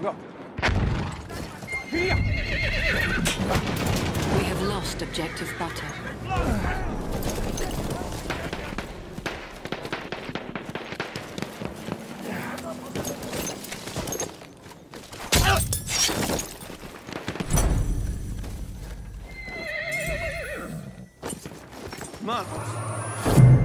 go. Via! We have lost objective butter. Come on.